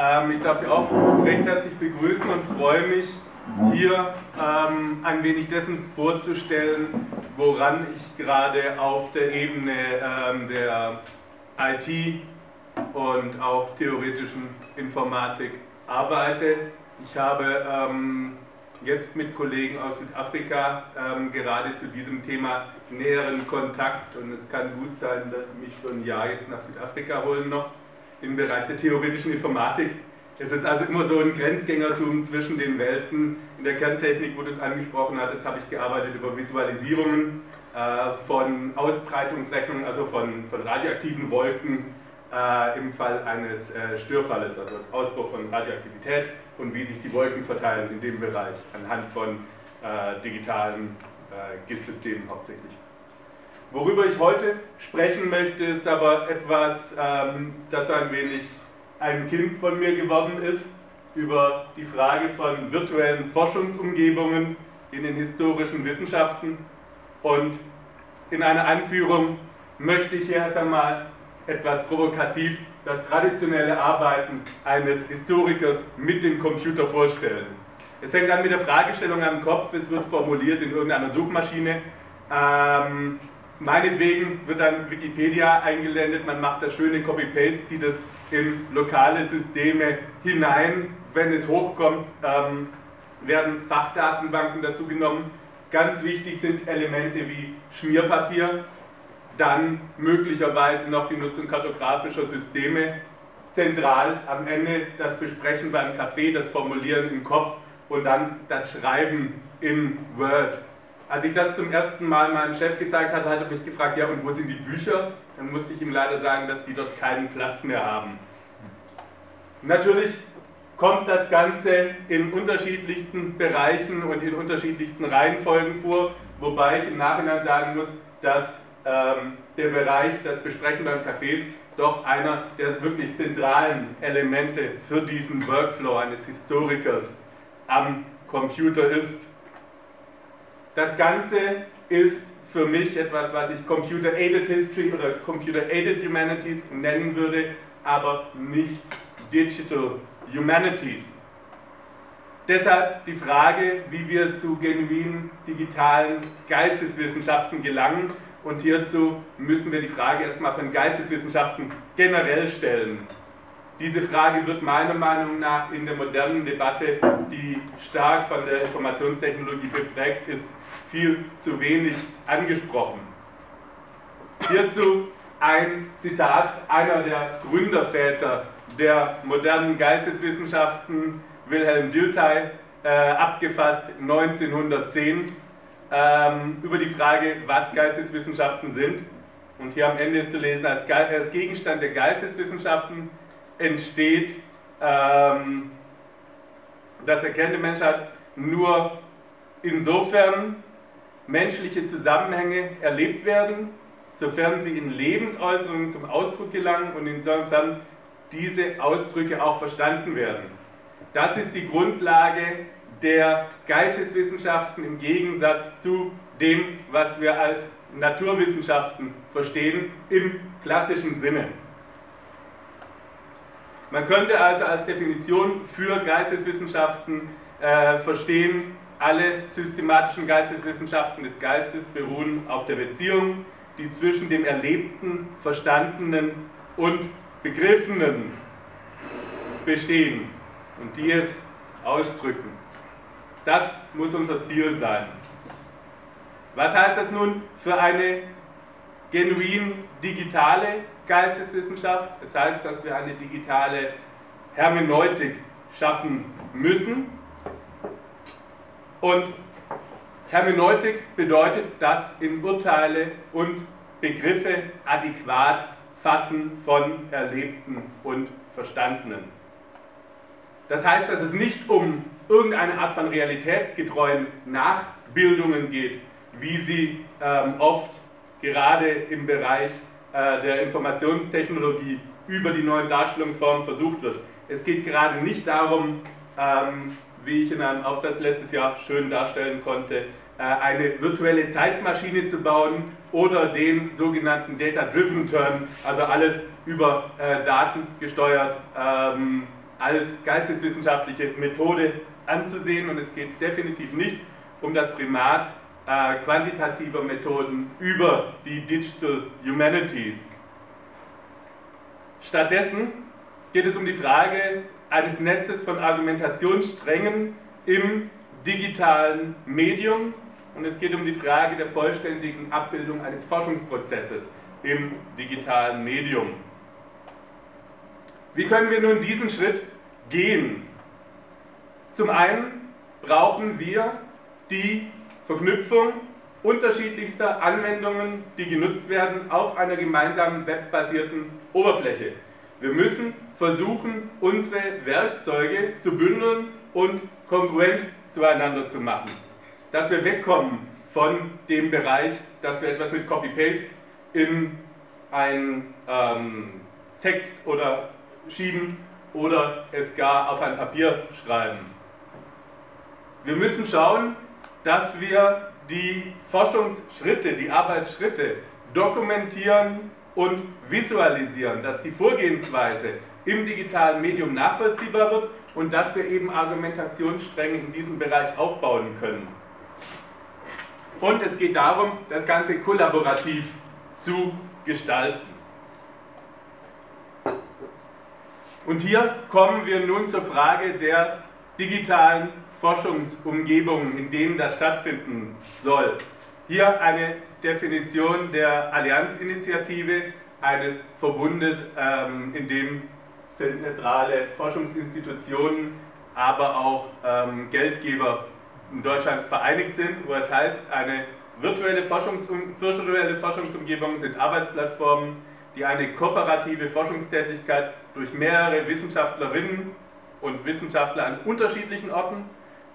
Ähm, ich darf Sie auch recht herzlich begrüßen und freue mich, hier ähm, ein wenig dessen vorzustellen, woran ich gerade auf der Ebene ähm, der IT und auch theoretischen Informatik arbeite. Ich habe ähm, jetzt mit Kollegen aus Südafrika ähm, gerade zu diesem Thema näheren Kontakt und es kann gut sein, dass sie mich für ein Jahr jetzt nach Südafrika holen noch im Bereich der theoretischen Informatik. Es ist also immer so ein Grenzgängertum zwischen den Welten. In der Kerntechnik, wo du es angesprochen hattest, habe ich gearbeitet über Visualisierungen äh, von Ausbreitungsrechnungen, also von, von radioaktiven Wolken äh, im Fall eines äh, Störfalles, also Ausbruch von Radioaktivität und wie sich die Wolken verteilen in dem Bereich anhand von äh, digitalen äh, GIS-Systemen hauptsächlich. Worüber ich heute sprechen möchte, ist aber etwas, ähm, das ein wenig ein Kind von mir geworden ist, über die Frage von virtuellen Forschungsumgebungen in den historischen Wissenschaften. Und in einer Anführung möchte ich hier erst einmal etwas provokativ das traditionelle Arbeiten eines Historikers mit dem Computer vorstellen. Es fängt an mit der Fragestellung am Kopf, es wird formuliert in irgendeiner Suchmaschine. Ähm, Meinetwegen wird dann Wikipedia eingeblendet, man macht das schöne Copy-Paste, zieht es in lokale Systeme hinein. Wenn es hochkommt, ähm, werden Fachdatenbanken dazu genommen. Ganz wichtig sind Elemente wie Schmierpapier, dann möglicherweise noch die Nutzung kartografischer Systeme, zentral am Ende das Besprechen beim Kaffee, das Formulieren im Kopf und dann das Schreiben in Word. Als ich das zum ersten Mal meinem Chef gezeigt hatte, hat er mich gefragt, ja und wo sind die Bücher? Dann musste ich ihm leider sagen, dass die dort keinen Platz mehr haben. Natürlich kommt das Ganze in unterschiedlichsten Bereichen und in unterschiedlichsten Reihenfolgen vor, wobei ich im Nachhinein sagen muss, dass ähm, der Bereich, das Besprechen beim Café, doch einer der wirklich zentralen Elemente für diesen Workflow eines Historikers am Computer ist. Das Ganze ist für mich etwas, was ich Computer-Aided History oder Computer-Aided Humanities nennen würde, aber nicht Digital Humanities. Deshalb die Frage, wie wir zu genuinen digitalen Geisteswissenschaften gelangen. Und hierzu müssen wir die Frage erstmal von Geisteswissenschaften generell stellen. Diese Frage wird meiner Meinung nach in der modernen Debatte, die stark von der Informationstechnologie geprägt ist, viel zu wenig angesprochen. Hierzu ein Zitat einer der Gründerväter der modernen Geisteswissenschaften, Wilhelm Dilthey, äh, abgefasst 1910, ähm, über die Frage, was Geisteswissenschaften sind. Und hier am Ende ist zu lesen, als, Ge als Gegenstand der Geisteswissenschaften entsteht ähm, das erkannte Menschheit nur insofern menschliche Zusammenhänge erlebt werden, sofern sie in Lebensäußerungen zum Ausdruck gelangen und insofern diese Ausdrücke auch verstanden werden. Das ist die Grundlage der Geisteswissenschaften im Gegensatz zu dem, was wir als Naturwissenschaften verstehen im klassischen Sinne. Man könnte also als Definition für Geisteswissenschaften äh, verstehen, alle systematischen Geisteswissenschaften des Geistes beruhen auf der Beziehung, die zwischen dem Erlebten, Verstandenen und Begriffenen bestehen und die es ausdrücken. Das muss unser Ziel sein. Was heißt das nun für eine genuin digitale Geisteswissenschaft? Das heißt, dass wir eine digitale Hermeneutik schaffen müssen und Hermeneutik bedeutet das in Urteile und Begriffe adäquat fassen von Erlebten und Verstandenen. Das heißt, dass es nicht um irgendeine Art von realitätsgetreuen Nachbildungen geht, wie sie ähm, oft gerade im Bereich äh, der Informationstechnologie über die neuen Darstellungsformen versucht wird. Es geht gerade nicht darum, ähm, wie ich in einem Aufsatz letztes Jahr schön darstellen konnte, äh, eine virtuelle Zeitmaschine zu bauen oder den sogenannten Data-Driven Turn, also alles über äh, Daten gesteuert, ähm, als geisteswissenschaftliche Methode anzusehen und es geht definitiv nicht um das Primat äh, quantitativer Methoden über die Digital Humanities. Stattdessen geht es um die Frage eines Netzes von Argumentationssträngen im digitalen Medium und es geht um die Frage der vollständigen Abbildung eines Forschungsprozesses im digitalen Medium. Wie können wir nun diesen Schritt gehen? Zum einen brauchen wir die Verknüpfung unterschiedlichster Anwendungen, die genutzt werden, auf einer gemeinsamen webbasierten Oberfläche. Wir müssen versuchen, unsere Werkzeuge zu bündeln und kongruent zueinander zu machen. Dass wir wegkommen von dem Bereich, dass wir etwas mit Copy-Paste in einen ähm, Text oder schieben oder es gar auf ein Papier schreiben. Wir müssen schauen, dass wir die Forschungsschritte, die Arbeitsschritte dokumentieren und visualisieren, dass die Vorgehensweise im digitalen Medium nachvollziehbar wird und dass wir eben Argumentationsstränge in diesem Bereich aufbauen können. Und es geht darum, das Ganze kollaborativ zu gestalten. Und hier kommen wir nun zur Frage der digitalen Forschungsumgebungen, in denen das stattfinden soll. Hier eine Definition der Allianzinitiative eines Verbundes, ähm, in dem zentrale Forschungsinstitutionen, aber auch ähm, Geldgeber in Deutschland vereinigt sind, wo es heißt, eine virtuelle, Forschungsum virtuelle Forschungsumgebung sind Arbeitsplattformen, die eine kooperative Forschungstätigkeit durch mehrere Wissenschaftlerinnen und Wissenschaftler an unterschiedlichen Orten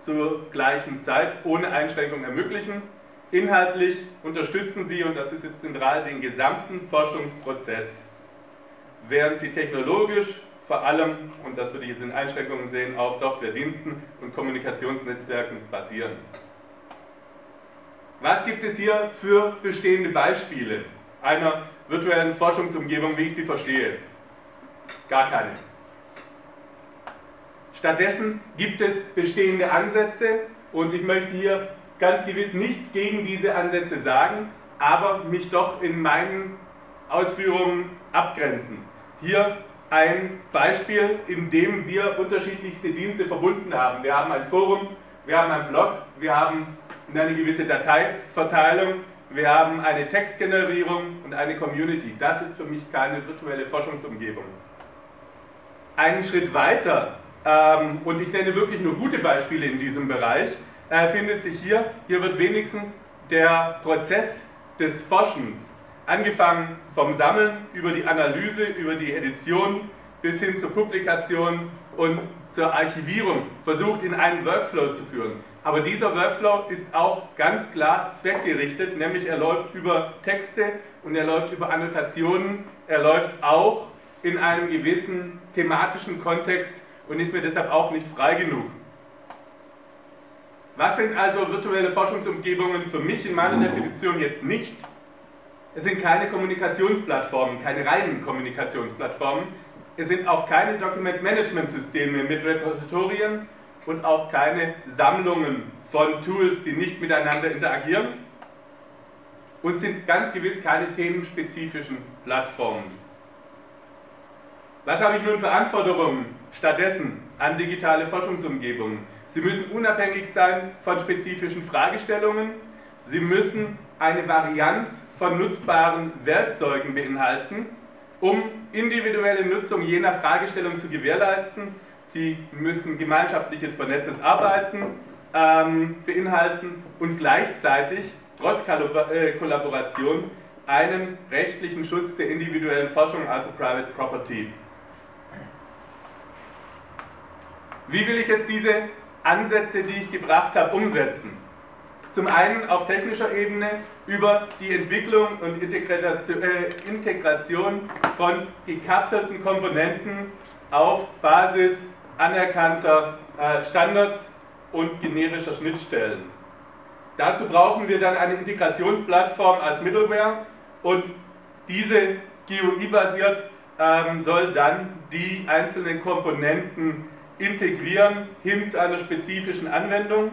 zur gleichen Zeit ohne Einschränkung ermöglichen. Inhaltlich unterstützen sie, und das ist jetzt zentral, den gesamten Forschungsprozess, während sie technologisch vor allem, und das würde ich jetzt in Einschränkungen sehen, auf Softwarediensten und Kommunikationsnetzwerken basieren. Was gibt es hier für bestehende Beispiele einer virtuellen Forschungsumgebung, wie ich sie verstehe? Gar keine. Stattdessen gibt es bestehende Ansätze und ich möchte hier ganz gewiss nichts gegen diese Ansätze sagen, aber mich doch in meinen Ausführungen abgrenzen. Hier ein Beispiel, in dem wir unterschiedlichste Dienste verbunden haben. Wir haben ein Forum, wir haben einen Blog, wir haben eine gewisse Dateiverteilung, wir haben eine Textgenerierung und eine Community. Das ist für mich keine virtuelle Forschungsumgebung. Einen Schritt weiter ähm, und ich nenne wirklich nur gute Beispiele in diesem Bereich, äh, findet sich hier. Hier wird wenigstens der Prozess des Forschens, angefangen vom Sammeln über die Analyse, über die Edition bis hin zur Publikation und zur Archivierung, versucht in einen Workflow zu führen. Aber dieser Workflow ist auch ganz klar zweckgerichtet, nämlich er läuft über Texte und er läuft über Annotationen, er läuft auch in einem gewissen thematischen Kontext und ist mir deshalb auch nicht frei genug. Was sind also virtuelle Forschungsumgebungen für mich in meiner Definition jetzt nicht? Es sind keine Kommunikationsplattformen, keine reinen Kommunikationsplattformen. Es sind auch keine Document-Management-Systeme mit Repositorien und auch keine Sammlungen von Tools, die nicht miteinander interagieren. Und sind ganz gewiss keine themenspezifischen Plattformen. Was habe ich nun für Anforderungen stattdessen an digitale Forschungsumgebungen? Sie müssen unabhängig sein von spezifischen Fragestellungen. Sie müssen eine Varianz von nutzbaren Werkzeugen beinhalten, um individuelle Nutzung jener Fragestellung zu gewährleisten. Sie müssen gemeinschaftliches vernetztes Arbeiten ähm, beinhalten und gleichzeitig trotz äh, Kollaboration einen rechtlichen Schutz der individuellen Forschung, also Private Property, Wie will ich jetzt diese Ansätze, die ich gebracht habe, umsetzen? Zum einen auf technischer Ebene über die Entwicklung und äh, Integration von gekapselten Komponenten auf Basis anerkannter äh, Standards und generischer Schnittstellen. Dazu brauchen wir dann eine Integrationsplattform als Middleware und diese GUI-basiert ähm, soll dann die einzelnen Komponenten integrieren hin zu einer spezifischen Anwendung,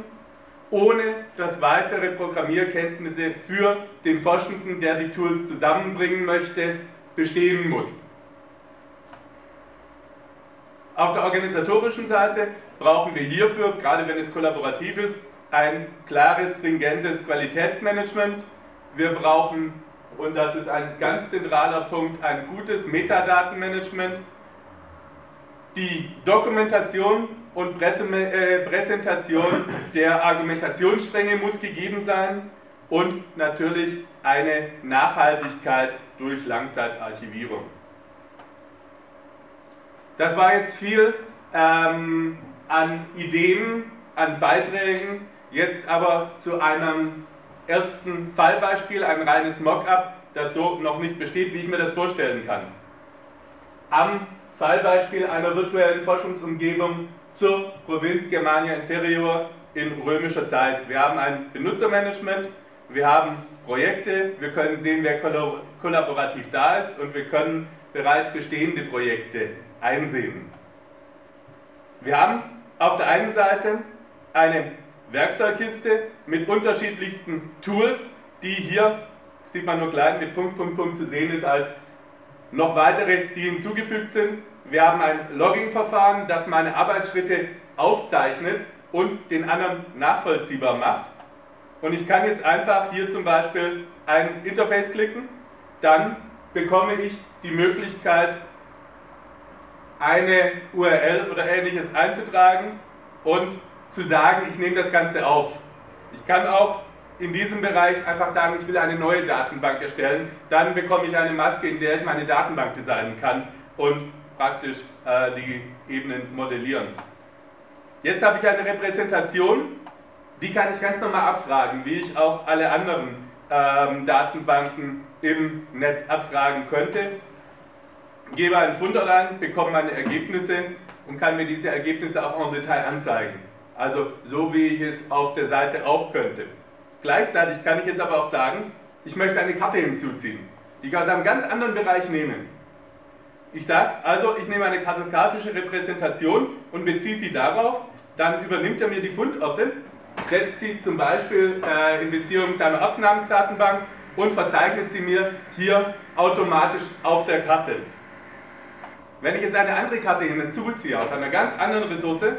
ohne dass weitere Programmierkenntnisse für den Forschenden, der die Tools zusammenbringen möchte, bestehen muss. Auf der organisatorischen Seite brauchen wir hierfür, gerade wenn es kollaborativ ist, ein klares, stringentes Qualitätsmanagement. Wir brauchen, und das ist ein ganz zentraler Punkt, ein gutes Metadatenmanagement. Die Dokumentation und äh, Präsentation der Argumentationsstränge muss gegeben sein und natürlich eine Nachhaltigkeit durch Langzeitarchivierung. Das war jetzt viel ähm, an Ideen, an Beiträgen, jetzt aber zu einem ersten Fallbeispiel, ein reines Mockup, das so noch nicht besteht, wie ich mir das vorstellen kann. Am Fallbeispiel einer virtuellen Forschungsumgebung zur Provinz Germania Inferior in römischer Zeit. Wir haben ein Benutzermanagement, wir haben Projekte, wir können sehen, wer kollaborativ da ist und wir können bereits bestehende Projekte einsehen. Wir haben auf der einen Seite eine Werkzeugkiste mit unterschiedlichsten Tools, die hier, sieht man nur klein mit Punkt, Punkt, Punkt zu sehen ist, als noch weitere, die hinzugefügt sind. Wir haben ein Logging-Verfahren, das meine Arbeitsschritte aufzeichnet und den anderen nachvollziehbar macht. Und ich kann jetzt einfach hier zum Beispiel ein Interface klicken, dann bekomme ich die Möglichkeit, eine URL oder ähnliches einzutragen und zu sagen, ich nehme das Ganze auf. Ich kann auch in diesem Bereich einfach sagen, ich will eine neue Datenbank erstellen. Dann bekomme ich eine Maske, in der ich meine Datenbank designen kann und praktisch äh, die Ebenen modellieren. Jetzt habe ich eine Repräsentation, die kann ich ganz normal abfragen, wie ich auch alle anderen ähm, Datenbanken im Netz abfragen könnte gebe einen Fundort ein, bekomme meine Ergebnisse und kann mir diese Ergebnisse auch en Detail anzeigen. Also so wie ich es auf der Seite auch könnte. Gleichzeitig kann ich jetzt aber auch sagen, ich möchte eine Karte hinzuziehen, die ich aus einem ganz anderen Bereich nehme. Ich sage also, ich nehme eine kartografische Repräsentation und beziehe sie darauf, dann übernimmt er mir die Fundorte, setzt sie zum Beispiel äh, in Beziehung zu einer Ortsnamensdatenbank und verzeichnet sie mir hier automatisch auf der Karte. Wenn ich jetzt eine andere Karte hinzuziehe aus einer ganz anderen Ressource,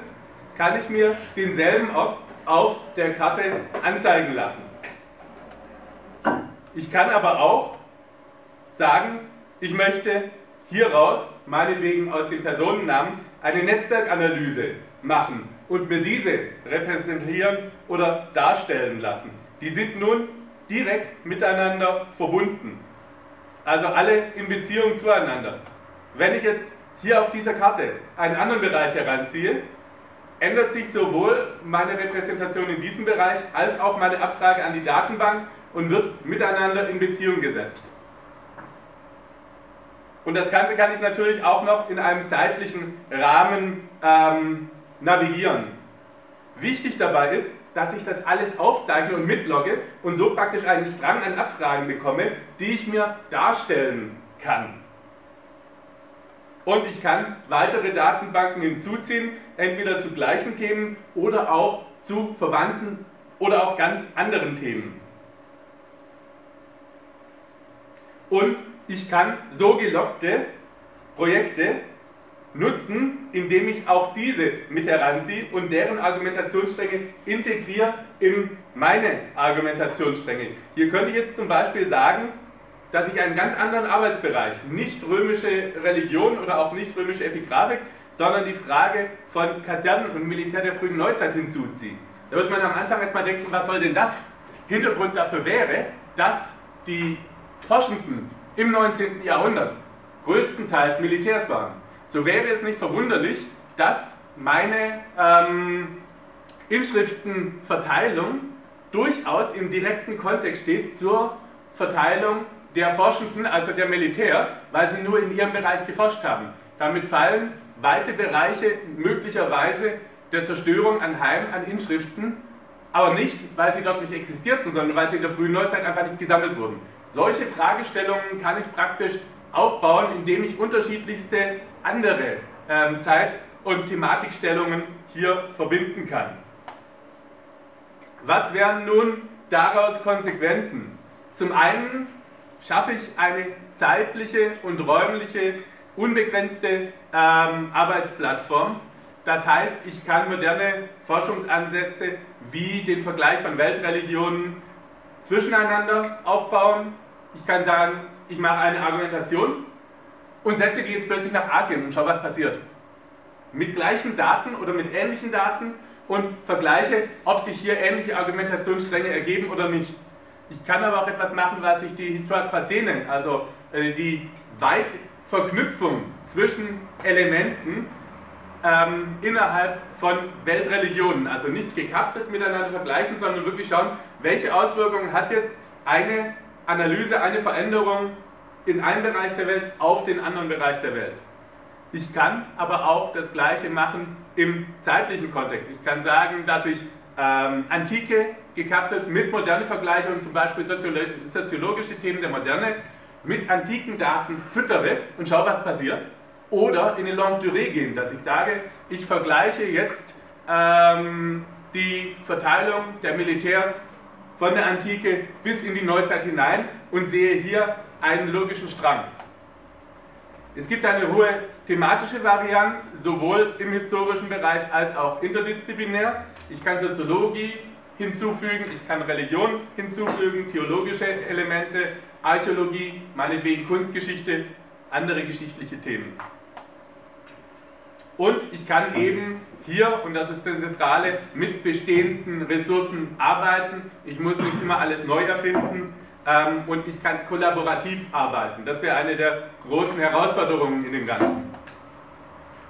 kann ich mir denselben Ort auf der Karte anzeigen lassen. Ich kann aber auch sagen, ich möchte hieraus, meinetwegen aus den Personennamen, eine Netzwerkanalyse machen und mir diese repräsentieren oder darstellen lassen. Die sind nun direkt miteinander verbunden. Also alle in Beziehung zueinander. Wenn ich jetzt hier auf dieser Karte einen anderen Bereich heranziehe, ändert sich sowohl meine Repräsentation in diesem Bereich als auch meine Abfrage an die Datenbank und wird miteinander in Beziehung gesetzt. Und das Ganze kann ich natürlich auch noch in einem zeitlichen Rahmen ähm, navigieren. Wichtig dabei ist, dass ich das alles aufzeichne und mitlogge und so praktisch einen Strang an Abfragen bekomme, die ich mir darstellen kann. Und ich kann weitere Datenbanken hinzuziehen, entweder zu gleichen Themen oder auch zu verwandten oder auch ganz anderen Themen. Und ich kann so geloggte Projekte nutzen, indem ich auch diese mit heranziehe und deren Argumentationsstränge integriere in meine Argumentationsstränge. Hier könnte ich jetzt zum Beispiel sagen, dass ich einen ganz anderen Arbeitsbereich, nicht römische Religion oder auch nicht römische Epigraphik, sondern die Frage von Kasernen und Militär der frühen Neuzeit hinzuziehe. Da wird man am Anfang erstmal denken, was soll denn das? Hintergrund dafür wäre, dass die Forschenden im 19. Jahrhundert größtenteils Militärs waren. So wäre es nicht verwunderlich, dass meine ähm, Inschriftenverteilung durchaus im direkten Kontext steht zur Verteilung der Forschenden, also der Militärs, weil sie nur in ihrem Bereich geforscht haben. Damit fallen weite Bereiche möglicherweise der Zerstörung an Heim, an Inschriften, aber nicht, weil sie dort nicht existierten, sondern weil sie in der frühen Neuzeit einfach nicht gesammelt wurden. Solche Fragestellungen kann ich praktisch aufbauen, indem ich unterschiedlichste andere ähm, Zeit- und Thematikstellungen hier verbinden kann. Was wären nun daraus Konsequenzen? Zum einen schaffe ich eine zeitliche und räumliche unbegrenzte ähm, Arbeitsplattform. Das heißt, ich kann moderne Forschungsansätze wie den Vergleich von Weltreligionen zwischeneinander aufbauen. Ich kann sagen, ich mache eine Argumentation und setze die jetzt plötzlich nach Asien und schaue, was passiert. Mit gleichen Daten oder mit ähnlichen Daten und vergleiche, ob sich hier ähnliche Argumentationsstränge ergeben oder nicht. Ich kann aber auch etwas machen, was sich die Historiokratie nennt, also äh, die Weitverknüpfung zwischen Elementen ähm, innerhalb von Weltreligionen. Also nicht gekapselt miteinander vergleichen, sondern wirklich schauen, welche Auswirkungen hat jetzt eine Analyse, eine Veränderung in einem Bereich der Welt auf den anderen Bereich der Welt. Ich kann aber auch das Gleiche machen im zeitlichen Kontext. Ich kann sagen, dass ich ähm, Antike gekapselt mit Moderne vergleiche und zum Beispiel soziologische Themen der Moderne mit antiken Daten füttere und schaue, was passiert. Oder in eine Longue Durée gehen, dass ich sage, ich vergleiche jetzt ähm, die Verteilung der Militärs von der Antike bis in die Neuzeit hinein und sehe hier einen logischen Strang. Es gibt eine hohe thematische Varianz, sowohl im historischen Bereich als auch interdisziplinär. Ich kann Soziologie hinzufügen, ich kann Religion hinzufügen, theologische Elemente, Archäologie, meinetwegen Kunstgeschichte, andere geschichtliche Themen. Und ich kann eben hier, und das ist das Zentrale, mit bestehenden Ressourcen arbeiten. Ich muss nicht immer alles neu erfinden, ähm, und ich kann kollaborativ arbeiten. Das wäre eine der großen Herausforderungen in dem Ganzen.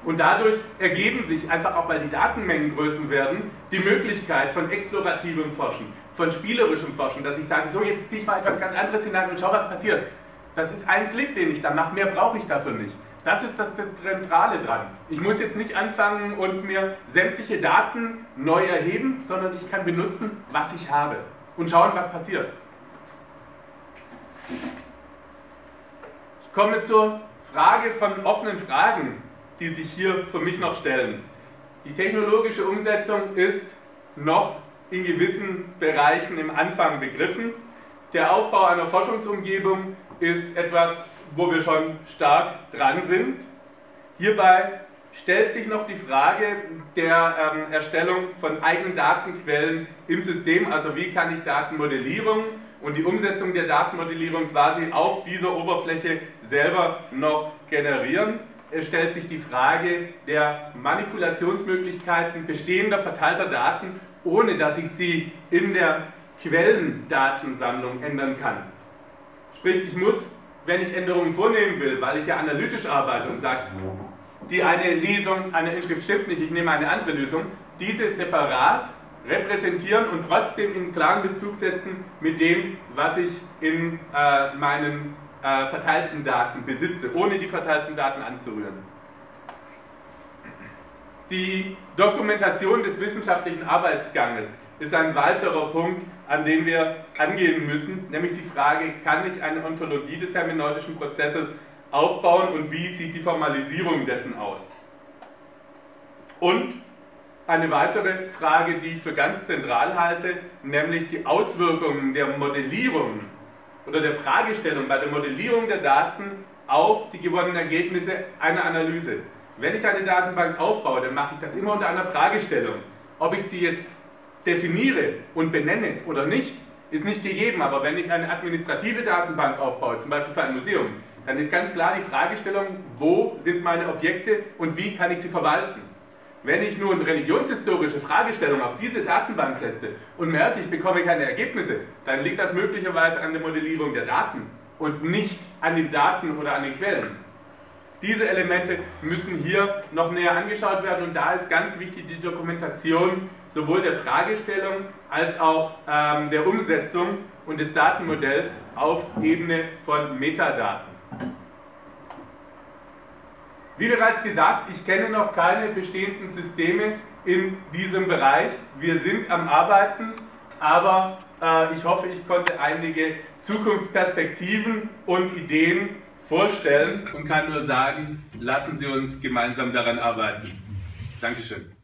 Und dadurch ergeben sich einfach auch, weil die Datenmengen größer werden, die Möglichkeit von explorativem Forschen, von spielerischem Forschen, dass ich sage, so jetzt ziehe ich mal etwas ganz anderes hinein und schau, was passiert. Das ist ein Klick, den ich dann mache, mehr brauche ich dafür nicht. Das ist das Zentrale dran. Ich muss jetzt nicht anfangen und mir sämtliche Daten neu erheben, sondern ich kann benutzen, was ich habe und schauen, was passiert. Ich komme zur Frage von offenen Fragen, die sich hier für mich noch stellen. Die technologische Umsetzung ist noch in gewissen Bereichen im Anfang begriffen. Der Aufbau einer Forschungsumgebung ist etwas, wo wir schon stark dran sind. Hierbei stellt sich noch die Frage der ähm, Erstellung von eigenen Datenquellen im System, also wie kann ich Datenmodellierung und die Umsetzung der Datenmodellierung quasi auf dieser Oberfläche selber noch generieren. Es stellt sich die Frage der Manipulationsmöglichkeiten bestehender verteilter Daten, ohne dass ich sie in der Quellendatensammlung ändern kann. Sprich, ich muss, wenn ich Änderungen vornehmen will, weil ich ja analytisch arbeite und sage, die eine Lesung, eine Inschrift stimmt nicht, ich nehme eine andere Lösung, diese separat repräsentieren und trotzdem in klaren Bezug setzen mit dem, was ich in äh, meinen äh, verteilten Daten besitze, ohne die verteilten Daten anzurühren. Die Dokumentation des wissenschaftlichen Arbeitsganges ist ein weiterer Punkt, an den wir angehen müssen, nämlich die Frage, kann ich eine Ontologie des hermeneutischen Prozesses aufbauen und wie sieht die Formalisierung dessen aus? Und eine weitere Frage, die ich für ganz zentral halte, nämlich die Auswirkungen der Modellierung oder der Fragestellung bei der Modellierung der Daten auf die gewonnenen Ergebnisse einer Analyse. Wenn ich eine Datenbank aufbaue, dann mache ich das immer unter einer Fragestellung. Ob ich sie jetzt definiere und benenne oder nicht, ist nicht gegeben. Aber wenn ich eine administrative Datenbank aufbaue, zum Beispiel für ein Museum, dann ist ganz klar die Fragestellung, wo sind meine Objekte und wie kann ich sie verwalten. Wenn ich nun religionshistorische Fragestellungen auf diese Datenbank setze und merke, ich bekomme keine Ergebnisse, dann liegt das möglicherweise an der Modellierung der Daten und nicht an den Daten oder an den Quellen. Diese Elemente müssen hier noch näher angeschaut werden und da ist ganz wichtig die Dokumentation sowohl der Fragestellung als auch ähm, der Umsetzung und des Datenmodells auf Ebene von Metadaten. Wie bereits gesagt, ich kenne noch keine bestehenden Systeme in diesem Bereich. Wir sind am Arbeiten, aber äh, ich hoffe, ich konnte einige Zukunftsperspektiven und Ideen vorstellen und kann nur sagen, lassen Sie uns gemeinsam daran arbeiten. Dankeschön.